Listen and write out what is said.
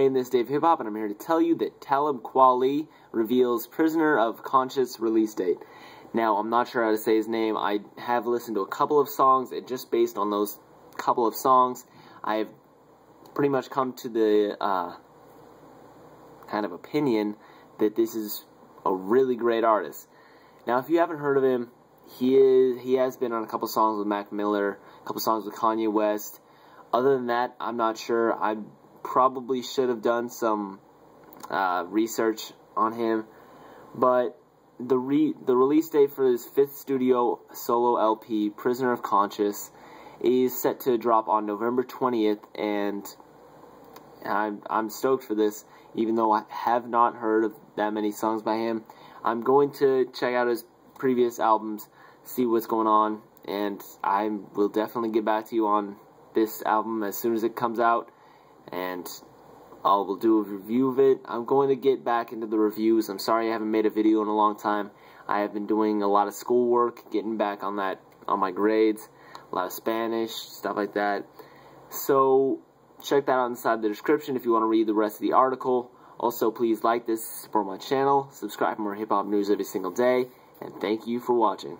Hey, this is of hip hop, and I'm here to tell you that Talib Kweli reveals Prisoner of Conscious release date. Now, I'm not sure how to say his name. I have listened to a couple of songs, and just based on those couple of songs, I have pretty much come to the uh, kind of opinion that this is a really great artist. Now, if you haven't heard of him, he is he has been on a couple songs with Mac Miller, a couple songs with Kanye West. Other than that, I'm not sure. I probably should have done some uh, research on him, but the re the release date for his fifth studio solo LP, Prisoner of Conscious, is set to drop on November 20th, and I'm I'm stoked for this. Even though I have not heard of that many songs by him, I'm going to check out his previous albums, see what's going on, and I will definitely get back to you on this album as soon as it comes out and I will do a review of it. I'm going to get back into the reviews. I'm sorry I haven't made a video in a long time. I have been doing a lot of schoolwork, getting back on that on my grades, a lot of Spanish, stuff like that. So check that out inside the description if you want to read the rest of the article. Also, please like this, support my channel, subscribe for more hip-hop news every single day, and thank you for watching.